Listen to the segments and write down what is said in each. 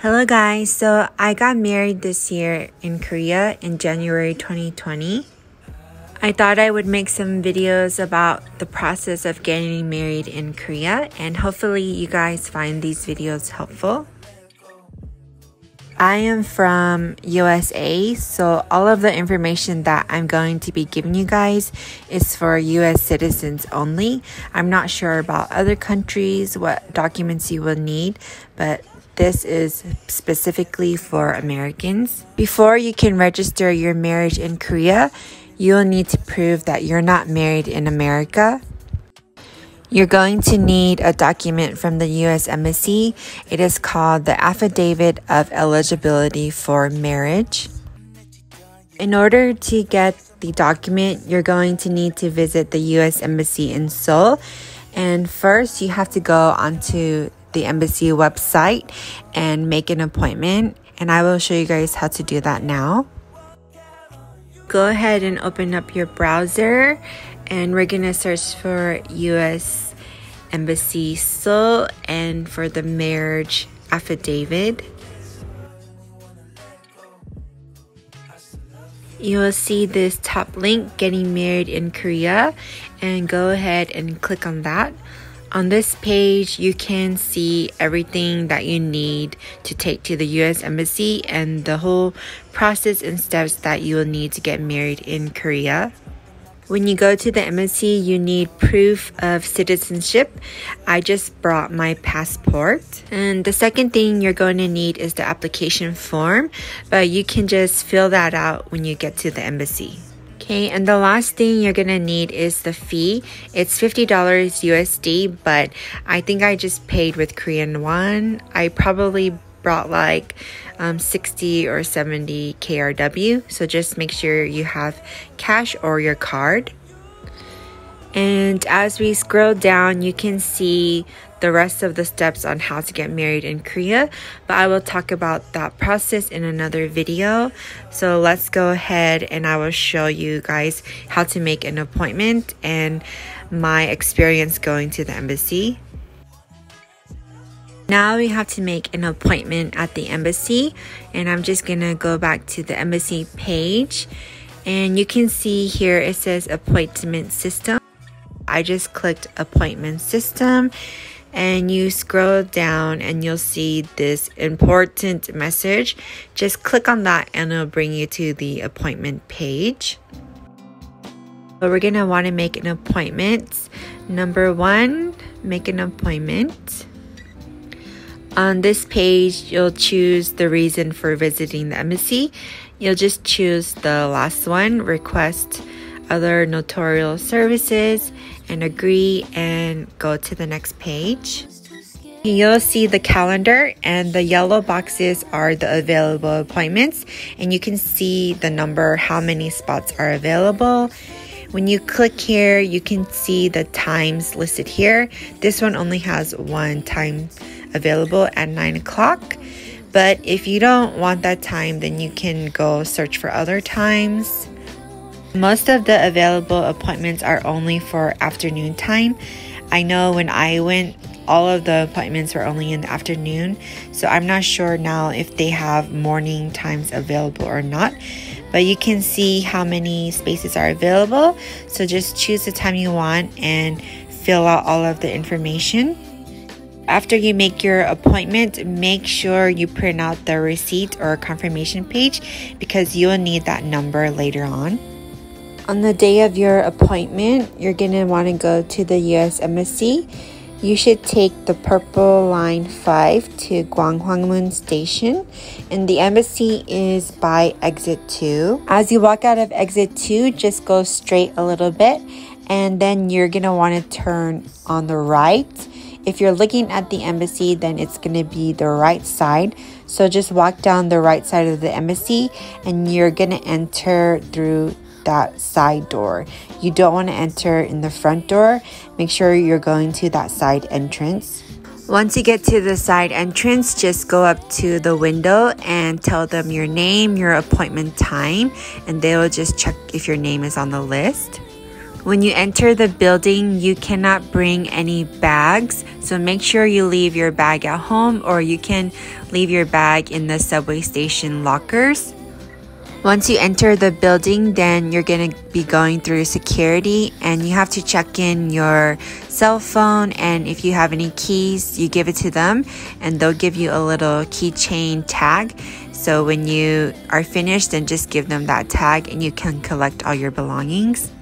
Hello guys, so I got married this year in Korea in January 2020. I thought I would make some videos about the process of getting married in Korea and hopefully you guys find these videos helpful. I am from USA, so all of the information that I'm going to be giving you guys is for US citizens only. I'm not sure about other countries, what documents you will need, but this is specifically for Americans. Before you can register your marriage in Korea, you'll need to prove that you're not married in America. You're going to need a document from the U.S. Embassy. It is called the Affidavit of Eligibility for Marriage. In order to get the document, you're going to need to visit the U.S. Embassy in Seoul. And first, you have to go onto the embassy website and make an appointment. And I will show you guys how to do that now. Go ahead and open up your browser and we're gonna search for US Embassy Seoul and for the marriage affidavit. You will see this top link getting married in Korea and go ahead and click on that. On this page, you can see everything that you need to take to the US Embassy and the whole process and steps that you will need to get married in Korea. When you go to the embassy, you need proof of citizenship. I just brought my passport. And the second thing you're going to need is the application form, but you can just fill that out when you get to the embassy. Okay, and the last thing you're gonna need is the fee. It's $50 USD, but I think I just paid with Korean won. I probably brought like um, 60 or 70 KRW. So just make sure you have cash or your card. And as we scroll down, you can see the rest of the steps on how to get married in Korea, but I will talk about that process in another video. So let's go ahead and I will show you guys how to make an appointment and my experience going to the embassy. Now we have to make an appointment at the embassy and I'm just gonna go back to the embassy page and you can see here it says appointment system. I just clicked appointment system and you scroll down and you'll see this important message. Just click on that and it'll bring you to the appointment page. So we're gonna wanna make an appointment. Number one, make an appointment. On this page, you'll choose the reason for visiting the embassy. You'll just choose the last one, request other notarial services and agree and go to the next page. You'll see the calendar and the yellow boxes are the available appointments and you can see the number, how many spots are available. When you click here, you can see the times listed here. This one only has one time available at 9 o'clock. But if you don't want that time, then you can go search for other times. Most of the available appointments are only for afternoon time. I know when I went, all of the appointments were only in the afternoon, so I'm not sure now if they have morning times available or not. But you can see how many spaces are available, so just choose the time you want and fill out all of the information. After you make your appointment, make sure you print out the receipt or confirmation page because you will need that number later on. On the day of your appointment, you're going to want to go to the US Embassy. You should take the purple line 5 to Gwanghwamun Station, and the embassy is by exit 2. As you walk out of exit 2, just go straight a little bit, and then you're want to turn on the right. If you're looking at the embassy, then it's to be the right side. So just walk down the right side of the embassy, and you're to enter through that side door. You don't want to enter in the front door. Make sure you're going to that side entrance. Once you get to the side entrance, just go up to the window and tell them your name, your appointment time, and they will just check if your name is on the list. When you enter the building, you cannot bring any bags, so make sure you leave your bag at home or you can leave your bag in the subway station lockers. Once you enter the building, then you're going to be going through security and you have to check in your cell phone. And if you have any keys, you give it to them and they'll give you a little keychain tag. So when you are finished, then just give them that tag and you can collect all your belongings.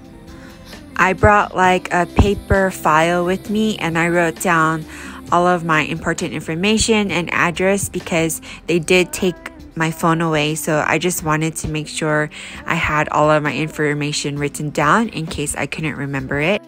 I brought like a paper file with me and I wrote down all of my important information and address because they did take my phone away, so I just wanted to make sure I had all of my information written down in case I couldn't remember it.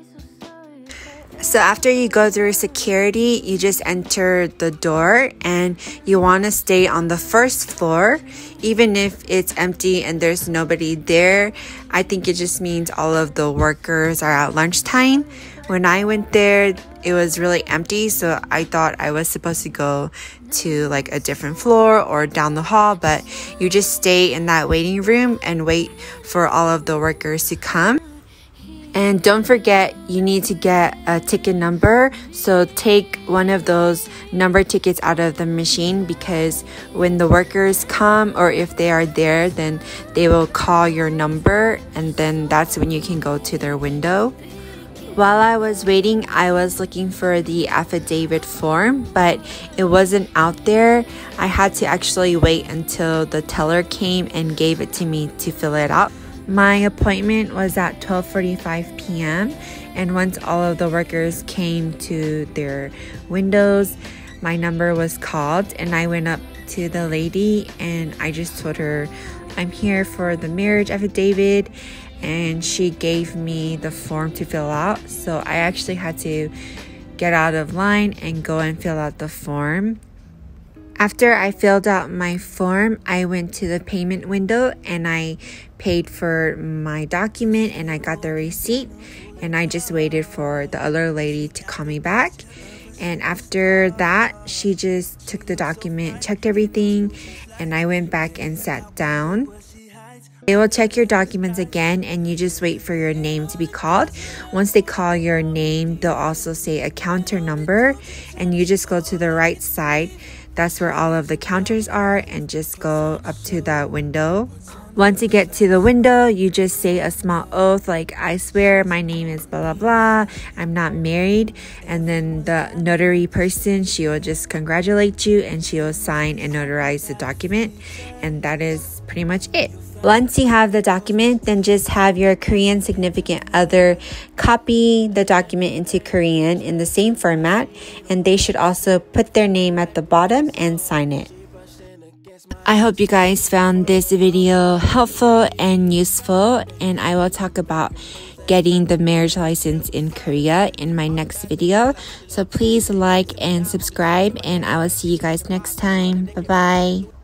So after you go through security, you just enter the door and you want to stay on the first floor even if it's empty and there's nobody there. I think it just means all of the workers are at lunchtime. When I went there, it was really empty, so I thought I was supposed to go to like a different floor or down the hall, but you just stay in that waiting room and wait for all of the workers to come. And don't forget, you need to get a ticket number. So take one of those number tickets out of the machine because when the workers come or if they are there, then they will call your number and then that's when you can go to their window. While I was waiting, I was looking for the affidavit form, but it wasn't out there. I had to actually wait until the teller came and gave it to me to fill it out. My appointment was at 12:45 p.m. and once all of the workers came to their windows, my number was called and I went up to the lady and I just told her I'm here for the marriage affidavit and she gave me the form to fill out. So I actually had to get out of line and go and fill out the form. After I filled out my form, I went to the payment window and I paid for my document and I got the receipt and I just waited for the other lady to call me back. And after that, she just took the document, checked everything, and I went back and sat down. They will check your documents again and you just wait for your name to be called. Once they call your name, they'll also say a counter number and you just go to the right side. That's where all of the counters are and just go up to that window. Once you get to the window, you just say a small oath like, I swear my name is blah blah blah, I'm not married. And then the notary person, she will just congratulate you and she will sign and notarize the document. And that is pretty much it. Once you have the document, then just have your Korean significant other copy the document into Korean in the same format, and they should also put their name at the bottom and sign it. I hope you guys found this video helpful and useful, and I will talk about getting the marriage license in Korea in my next video. So please like and subscribe, and I will see you guys next time. Bye bye.